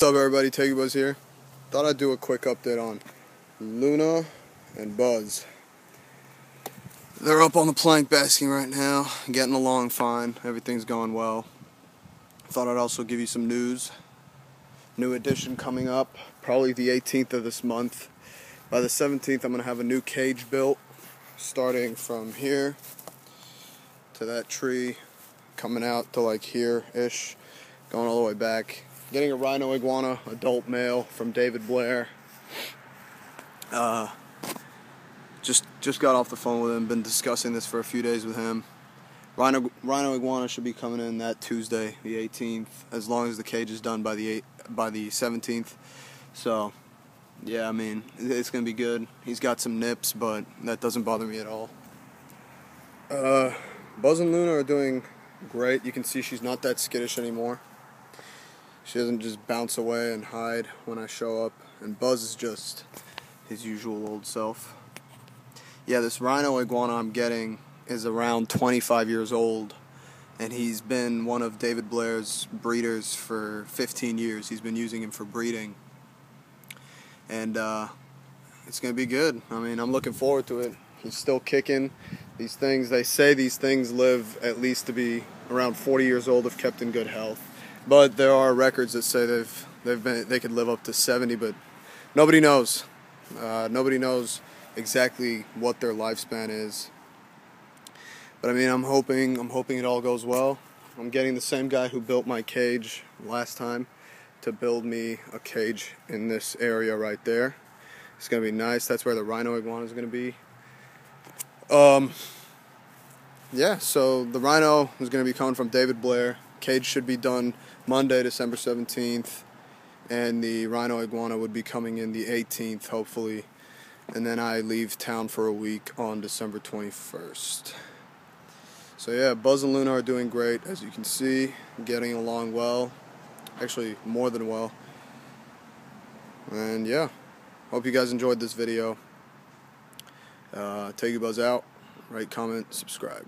What's up everybody, Tegu Buzz here. Thought I'd do a quick update on Luna and Buzz. They're up on the plank basking right now, getting along fine, everything's going well. Thought I'd also give you some news. New edition coming up, probably the 18th of this month. By the 17th I'm going to have a new cage built, starting from here to that tree, coming out to like here-ish, going all the way back getting a rhino iguana adult male from David Blair. Uh, just just got off the phone with him. Been discussing this for a few days with him. Rhino rhino iguana should be coming in that Tuesday, the 18th, as long as the cage is done by the eight, by the 17th. So, yeah, I mean it's gonna be good. He's got some nips, but that doesn't bother me at all. Uh, Buzz and Luna are doing great. You can see she's not that skittish anymore. She doesn't just bounce away and hide when I show up. And Buzz is just his usual old self. Yeah, this rhino iguana I'm getting is around 25 years old. And he's been one of David Blair's breeders for 15 years. He's been using him for breeding. And uh, it's going to be good. I mean, I'm looking forward to it. He's still kicking. These things, they say these things live at least to be around 40 years old if kept in good health. But there are records that say they've they've been they could live up to 70, but nobody knows. Uh, nobody knows exactly what their lifespan is. But I mean, I'm hoping I'm hoping it all goes well. I'm getting the same guy who built my cage last time to build me a cage in this area right there. It's gonna be nice. That's where the rhino iguana is gonna be. Um, yeah, so the rhino is gonna be coming from David Blair. Cage should be done Monday, December 17th, and the rhino iguana would be coming in the 18th, hopefully. And then I leave town for a week on December 21st. So yeah, Buzz and Luna are doing great, as you can see, getting along well. Actually, more than well. And yeah, hope you guys enjoyed this video. Uh, Tegu Buzz out, write, comment, subscribe.